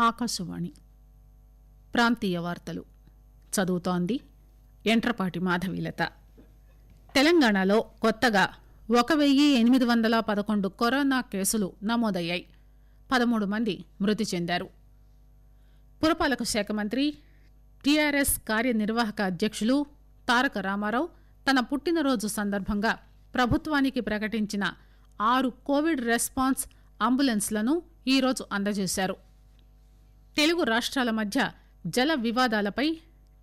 ఆకాశవాణి. ప్రాంతీయ వార్తలు. చదువుతోంది ఎంట్రపాటి మాధవీలత. తెలంగాణలో కొత్తగా ఒక వెయ్యి ఎనిమిది వందల పదకొండు కరోనా కేసులు నమోదయ్యాయి. పదమూడు మంది మృతి చెందారు. పురపాలక శాఖ మంత్రి టీఆర్ఎస్ కార్యనిర్వాహక అధ్యక్షులు తారక రామారావు తన పుట్టినరోజు సందర్భంగా ప్రభుత్వానికి ప్రకటించిన ఆరు కోవిడ్ రెస్పాన్స్ అంబులెన్స్లను ఈరోజు అందజేశారు. తెలుగు రాష్ట్రాల మధ్య జల వివాదాలపై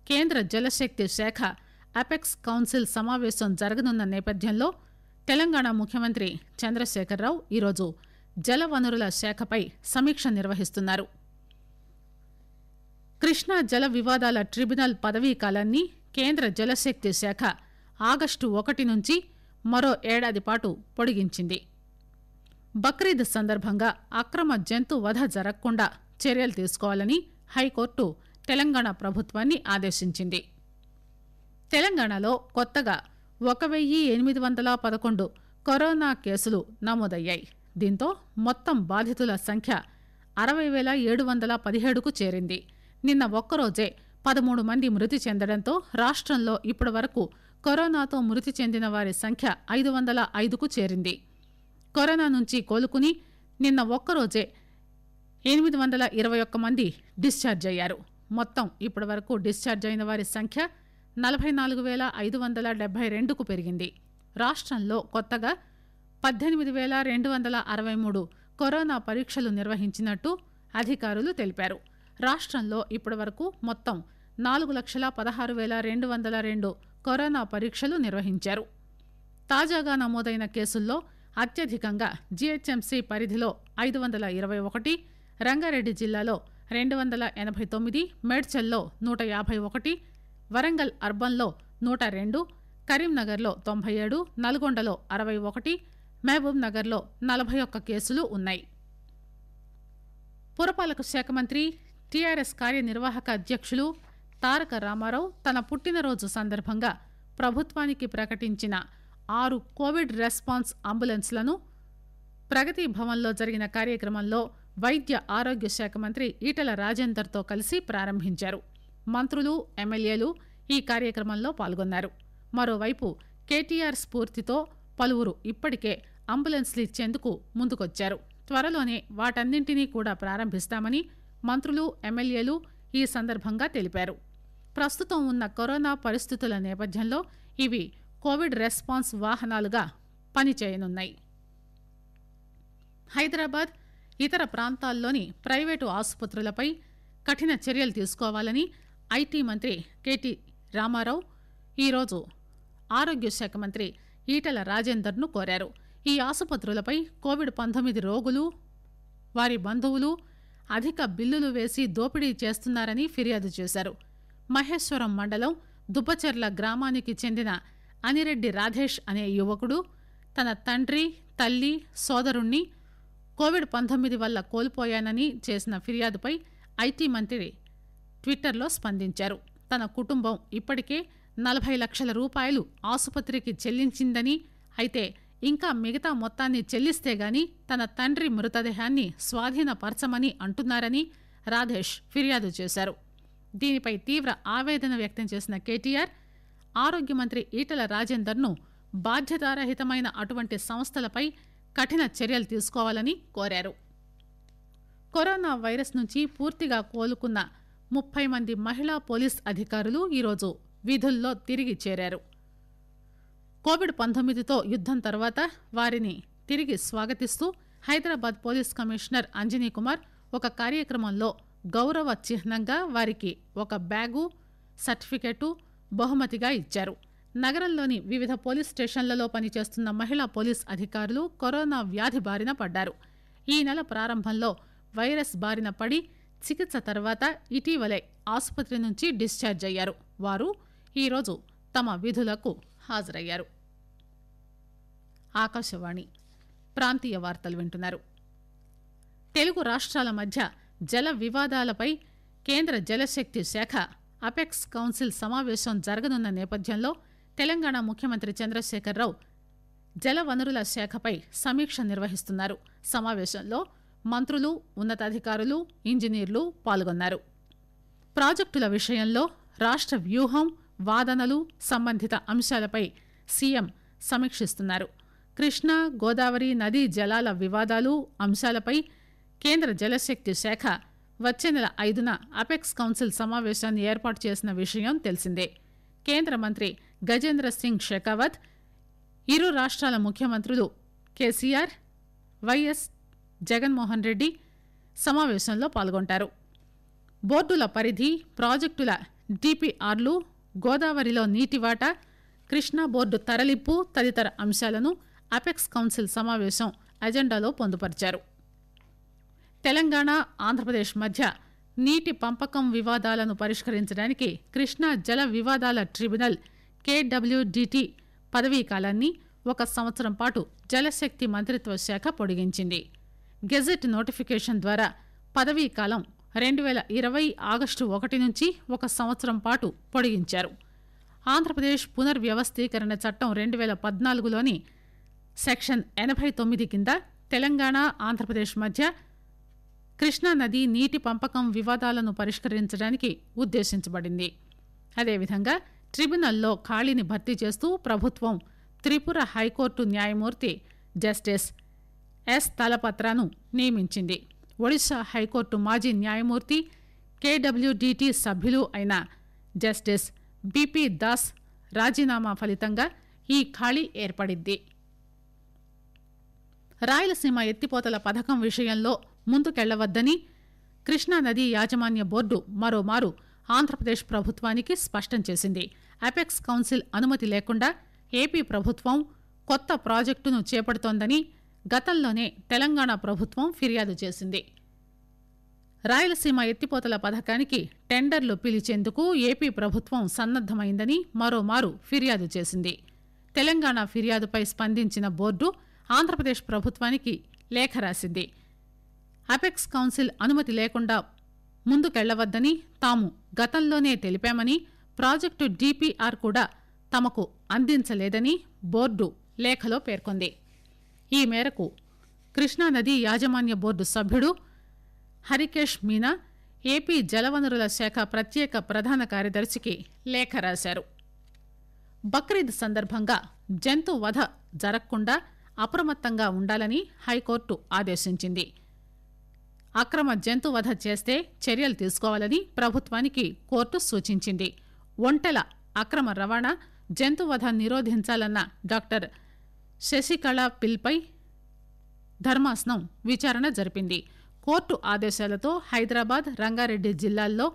కేంద్ర జలశక్తి శాఖ అపెక్స్ కౌన్సిల్ సమావేశం జరగనున్న నేపథ్యంలో తెలంగాణ ముఖ్యమంత్రి చంద్రశేఖరరావు ఈరోజు జలవనరుల శాఖపై సమీక్ష నిర్వహిస్తున్నారు. కృష్ణా జల వివాదాల ట్రిబ్యునల్ పదవీ కాలాన్ని కేంద్ర జలశక్తి శాఖ ఆగస్టు ఒకటి నుంచి మరో ఏడాది పాటు పొడిగించింది. బక్రీద్ సందర్భంగా అక్రమ జంతు వధ జరగకుండా చర్యలు తీసుకోవాలని హైకోర్టు తెలంగాణ ప్రభుత్వాన్ని ఆదేశించింది. తెలంగాణలో కొత్తగా ఒక వెయ్యి ఎనిమిది వందల పదకొండు కరోనా కేసులు నమోదయ్యాయి. దీంతో మొత్తం బాధితుల సంఖ్య అరవై వేల ఏడు వందల పదిహేడుకు చేరింది. నిన్న ఒక్కరోజే పదమూడు మంది మృతి చెందడంతో రాష్ట్రంలో ఇప్పటి వరకు కరోనాతో మృతి చెందిన వారి సంఖ్య ఐదు వందల ఐదుకు చేరింది. కరోనా నుంచి కోలుకుని నిన్న ఒక్కరోజే ఎనిమిది వందల ఇరవై ఒక్క మంది డిశ్చార్జ్ అయ్యారు. మొత్తం ఇప్పటి వరకు డిశ్చార్జ్ అయిన వారి సంఖ్య నలభై నాలుగు వేల ఐదు వందల డెబ్బై రెండుకు పెరిగింది. రాష్ట్రంలో కొత్తగా పద్దెనిమిది వేల రెండు వందల అరవై మూడు కరోనా పరీక్షలు నిర్వహించినట్టు అధికారులు తెలిపారు. రాష్ట్రంలో ఇప్పటి వరకు మొత్తం నాలుగు లక్షల పదహారు వేల రెండు వందల రెండు కరోనా పరీక్షలు నిర్వహించారు. తాజాగా నమోదైన కేసుల్లో అత్యధికంగా జీహెచ్ఎంసీ పరిధిలో ఐదు వందల ఇరవై ఒకటి రంగారెడ్డి జిల్లాలో రెండు వందల ఎనభై తొమ్మిది మేడ్చల్లో నూట యాభై ఒకటి వరంగల్ అర్బన్లో నూట రెండు కరీంనగర్లో తొంభై ఏడు నల్గొండలో అరవై ఒకటి మహబూబ్ నగర్లో నలభై ఒక్క కేసులు ఉన్నాయి. పురపాలక శాఖ మంత్రి టీఆర్ఎస్ కార్యనిర్వాహక అధ్యక్షులు తారక రామారావు తన పుట్టినరోజు సందర్భంగా ప్రభుత్వానికి ప్రకటించిన ఆరు కోవిడ్ రెస్పాన్స్ అంబులెన్స్లను ప్రగతి భవన్లో జరిగిన కార్యక్రమంలో వైద్య ఆరోగ్య శాఖ మంత్రి ఈటల రాజేందర్తో కలిసి ప్రారంభించారు. మంత్రులు ఎమ్మెల్యేలు ఈ కార్యక్రమంలో పాల్గొన్నారు. మరోవైపు కేటీఆర్ స్ఫూర్తితో పలువురు ఇప్పటికే అంబులెన్స్లు ఇచ్చేందుకు ముందుకొచ్చారు. త్వరలోనే వాటన్నింటినీ కూడా ప్రారంభిస్తామని మంత్రులు ఎమ్మెల్యేలు ఈ సందర్భంగా తెలిపారు. ప్రస్తుతం ఉన్న కరోనా పరిస్థితుల నేపథ్యంలో ఇవి కోవిడ్ రెస్పాన్స్ వాహనాలుగా పనిచేయనున్నాయి. హైదరాబాద్ ఇతర ప్రాంతాల్లోని ప్రైవేటు ఆసుపత్రులపై కఠిన చర్యలు తీసుకోవాలని ఐటీ మంత్రి కేటీ రామారావు ఈరోజు ఆరోగ్య శాఖ మంత్రి ఈటల రాజేందర్ను కోరారు. ఈ ఆసుపత్రులపై కోవిడ్ పంతొమ్మిది రోగులు వారి బంధువులు అధిక బిల్లులు వేసి దోపిడీ చేస్తున్నారని ఫిర్యాదు చేశారు. మహేశ్వరం మండలం దుబ్బచెర్ల గ్రామానికి చెందిన అనిరెడ్డి రాధేష్ అనే యువకుడు తన తండ్రి తల్లి సోదరుణ్ణి కోవిడ్ పంతొమ్మిది వల్ల కోల్పోయానని చేసిన ఫిర్యాదుపై ఐటీ మంత్రి ట్విట్టర్లో స్పందించారు. తన కుటుంబం ఇప్పటికే నలభై లక్షల రూపాయలు ఆసుపత్రికి చెల్లించిందని అయితే ఇంకా మిగతా మొత్తాన్ని చెల్లిస్తే గాని తన తండ్రి మృతదేహాన్ని స్వాధీనపరచమని అంటున్నారని రాధేష్ ఫిర్యాదు చేశారు. దీనిపై తీవ్ర ఆవేదన వ్యక్తం చేసిన కేటీఆర్ ఆరోగ్య మంత్రి ఈటల రాజేందర్ను బాధ్యతారహితమైన అటువంటి సంస్థలపై కఠిన చర్యలు తీసుకోవాలని కోరారు. కరోనా వైరస్ నుంచి పూర్తిగా కోలుకున్న ముప్పై మంది మహిళా పోలీస్ అధికారులు ఈరోజు విధుల్లో తిరిగి చేరారు. కోవిడ్ పంతొమ్మిదితో యుద్దం తర్వాత వారిని తిరిగి స్వాగతిస్తూ హైదరాబాద్ పోలీస్ కమిషనర్ అంజనీ కుమార్ ఒక కార్యక్రమంలో గౌరవ చిహ్నంగా వారికి ఒక బ్యాగు సర్టిఫికెట్ బహుమతిగా ఇచ్చారు. నగరంలోని వివిధ పోలీస్ స్టేషన్లలో పనిచేస్తున్న మహిళా పోలీస్ అధికారులు కరోనా వ్యాధి బారిన పడ్డారు. ఈ నెల ప్రారంభంలో వైరస్ బారిన పడి చికిత్స తర్వాత ఇటీవలే ఆసుపత్రి నుంచి డిశ్చార్జ్ అయ్యారు. వారు ఈరోజు తమ విధులకు హాజరయ్యారు. ఆకాశవాణి ప్రాంతీయ వార్తలు వింటున్నారు. తెలుగు రాష్ట్రాల మధ్య జల వివాదాలపై కేంద్ర జలశక్తి శాఖ అపెక్స్ కౌన్సిల్ సమావేశం జరగనున్న నేపథ్యంలో తెలంగాణ ముఖ్యమంత్రి చంద్రశేఖరరావు జలవనరుల శాఖపై సమీక్ష నిర్వహిస్తున్నారు. సమావేశంలో మంత్రులు ఉన్నతాధికారులు ఇంజనీర్లు పాల్గొన్నారు. ప్రాజెక్టుల విషయంలో రాష్ట్ర వ్యూహం వాదనలు సంబంధిత అంశాలపై సీఎం సమీక్షిస్తున్నారు. కృష్ణా గోదావరి నదీ జలాల వివాదాలు అంశాలపై కేంద్ర జలశక్తి శాఖ వచ్చే నెల ఐదున అపెక్స్ కౌన్సిల్ సమావేశాన్ని ఏర్పాటు చేసిన విషయం తెలిసిందే. కేంద్ర మంత్రి గజేంద్ర సింగ్ షెకావత్ ఇరు రాష్ట్రాల ముఖ్యమంత్రులు కేసీఆర్ వైఎస్ జగన్మోహన్ రెడ్డి సమావేశంలో పాల్గొంటారు. బోర్డుల పరిధి ప్రాజెక్టుల డిపిఆర్లు గోదావరిలో నీటి వాటా కృష్ణా బోర్డు తరలింపు తదితర అంశాలను అపెక్స్ కౌన్సిల్ సమావేశం అజెండాలో పొందుపరిచారు. తెలంగాణ ఆంధ్రప్రదేశ్ మధ్య నీటి పంపకం వివాదాలను పరిష్కరించడానికి కృష్ణా జల వివాదాల ట్రిబ్యునల్ కేడబ్ల్యూడిటి పదవీ కాలాన్ని ఒక సంవత్సరం పాటు జలశక్తి మంత్రిత్వ శాఖ పొడిగించింది. గెజెట్ నోటిఫికేషన్ ద్వారా పదవీ కాలం రెండు వేల ఇరవై ఆగస్టు ఒకటి నుంచి ఒక సంవత్సరం పాటు పొడిగించారు. ఆంధ్రప్రదేశ్ పునర్వ్యవస్థీకరణ చట్టం రెండు వేల పద్నాలుగులోని సెక్షన్ ఎనభై తొమ్మిది కింద తెలంగాణ ఆంధ్రప్రదేశ్ మధ్య కృష్ణానది నీటి పంపకం వివాదాలను పరిష్కరించడానికి ఉద్దేశించబడింది. అదేవిధంగా ట్రిబ్యునల్లో ఖాళీని భర్తీ చేస్తూ ప్రభుత్వం త్రిపుర హైకోర్టు న్యాయమూర్తి జస్టిస్ ఎస్ తలపత్రాను నియమించింది. ఒడిశా హైకోర్టు మాజీ న్యాయమూర్తి కేడబ్ల్యూడిటి సభ్యులు అయిన జస్టిస్ బిపి దాస్ రాజీనామా ఫలితంగా ఈ ఖాళీ ఏర్పడింది. రాయలసీమ ఎత్తిపోతల పథకం విషయంలో ముందుకెళ్ళవద్దని కృష్ణానదీ యాజమాన్య బోర్డు మరోమారు ఆంధ్రప్రదేశ్ ప్రభుత్వానికి స్పష్టం చేసింది. అపెక్స్ కౌన్సిల్ అనుమతి లేకుండా ఏపీ ప్రభుత్వం కొత్త ప్రాజెక్టును చేపడుతోందని గతంలోనే తెలంగాణ ప్రభుత్వం ఫిర్యాదు చేసింది. రాయలసీమ ఎత్తిపోతల పథకానికి టెండర్లు పిలిచేందుకు ఏపీ ప్రభుత్వం సన్నద్దమైందని మరోమారు ఫిర్యాదు చేసింది. తెలంగాణ ఫిర్యాదుపై స్పందించిన బోర్డు ఆంధ్రప్రదేశ్ ప్రభుత్వానికి లేఖ రాసింది. అపెక్స్ కౌన్సిల్ అనుమతి లేకుండా ముందుకెళ్ళవద్దని తాము గతంలోనే తెలిపామని ప్రాజెక్టు డీపీఆర్ కూడా తమకు అందించలేదని బోర్డు లేఖలో పేర్కొంది. ఈ మేరకు కృష్ణానది యాజమాన్య బోర్డు సభ్యుడు హరికేష్ మీనా ఏపీ జలవనరుల శాఖ ప్రత్యేక ప్రధాన కార్యదర్శికి లేఖ రాశారు. బక్రీద్ సందర్భంగా జంతు వధ జరగకుండా అప్రమత్తంగా ఉండాలని హైకోర్టు ఆదేశించింది. అక్రమ జంతువధ చేస్తే చర్యలు తీసుకోవాలని ప్రభుత్వానికి కోర్టు సూచించింది. ఒంటెల అక్రమ రవాణా జంతువధ నిరోధించాలన్న డాక్టర్ శశికళ పిల్పై ధర్మాసనం విచారణ జరిపింది. కోర్టు ఆదేశాలతో హైదరాబాద్ రంగారెడ్డి జిల్లాల్లో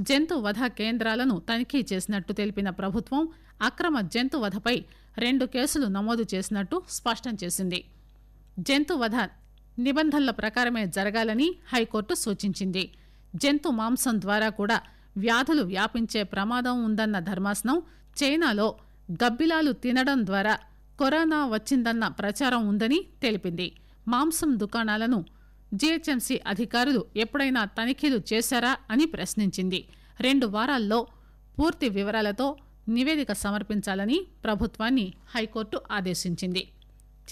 జంతు వధ కేంద్రాలను తనిఖీ చేసినట్టు తెలిపిన ప్రభుత్వం అక్రమ జంతు వధపై రెండు కేసులు నమోదు చేసినట్టు స్పష్టం చేసింది. జంతు వధ నిబంధనల ప్రకారమే జరగాలని హైకోర్టు సూచించింది. జంతు మాంసం ద్వారా కూడా వ్యాధులు వ్యాపించే ప్రమాదం ఉందన్న ధర్మాసనం చైనాలో గబ్బిలాలు తినడం ద్వారా కరోనా వచ్చిందన్న ప్రచారం ఉందని తెలిపింది. మాంసం దుకాణాలను జీహెచ్ఎంసీ అధికారులు ఎప్పుడైనా తనిఖీలు చేశారా అని ప్రశ్నించింది. రెండు వారాల్లో పూర్తి వివరాలతో నివేదిక సమర్పించాలని ప్రభుత్వాన్ని హైకోర్టు ఆదేశించింది.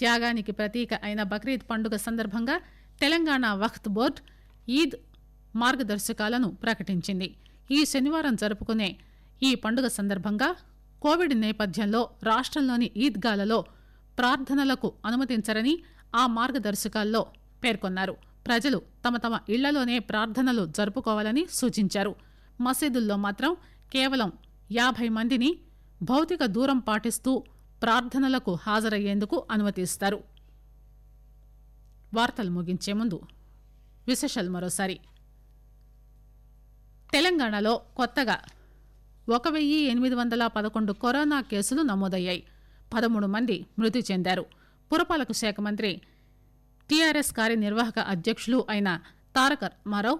త్యాగానికి ప్రతీక అయిన బక్రీద్ పండుగ సందర్భంగా తెలంగాణ వక్త్ బోర్డు ఈద్ మార్గదర్శకాలను ప్రకటించింది. ఈ శనివారం జరుపుకునే ఈ పండుగ సందర్భంగా కోవిడ్ నేపథ్యంలో రాష్ట్రంలోని ఈద్గాలలో ప్రార్థనలకు అనుమతించరని ఆ మార్గదర్శకాల్లో పేర్కొన్నారు. ప్రజలు తమ తమ ఇళ్ళలోనే ప్రార్థనలు జరుపుకోవాలని సూచించారు. మసీదుల్లో మాత్రం కేవలం యాభై మందిని భౌతిక దూరం పాటిస్తూ ప్రార్థనలకు హాజరయ్యేందుకు అనుమతిస్తారు. వార్తలు ముగించే ముందు విశేషాలు మరోసారి. తెలంగాణలో కొత్తగా ఒక వెయ్యి ఎనిమిది వందల పదకొండు కరోనా కేసులు నమోదయ్యాయి. పదమూడు మంది మృతి చెందారు. పురపాలక శాఖ మంత్రి టీఆర్ఎస్ కార్యనిర్వాహక అధ్యక్షులు అయిన తారక రామారావు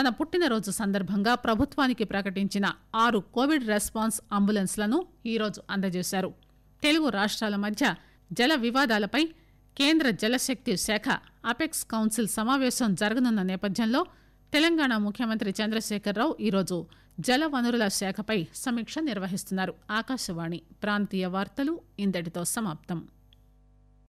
తన పుట్టినరోజు సందర్భంగా ప్రభుత్వానికి ప్రకటించిన ఆరు కోవిడ్ రెస్పాన్స్ అంబులెన్స్లను ఈరోజు అందజేశారు. తెలుగు రాష్ట్రాల మధ్య జల వివాదాలపై కేంద్ర జలశక్తి శాఖ అపెక్స్ కౌన్సిల్ సమావేశం జరగనున్న నేపథ్యంలో తెలంగాణ ముఖ్యమంత్రి చంద్రశేఖరరావు ఈరోజు జల వనరుల శాఖపై సమీక్ష నిర్వహిస్తున్నారు. ఆకాశవాణి ప్రాంతీయ వార్తలు ఇంతటితో సమాప్తం.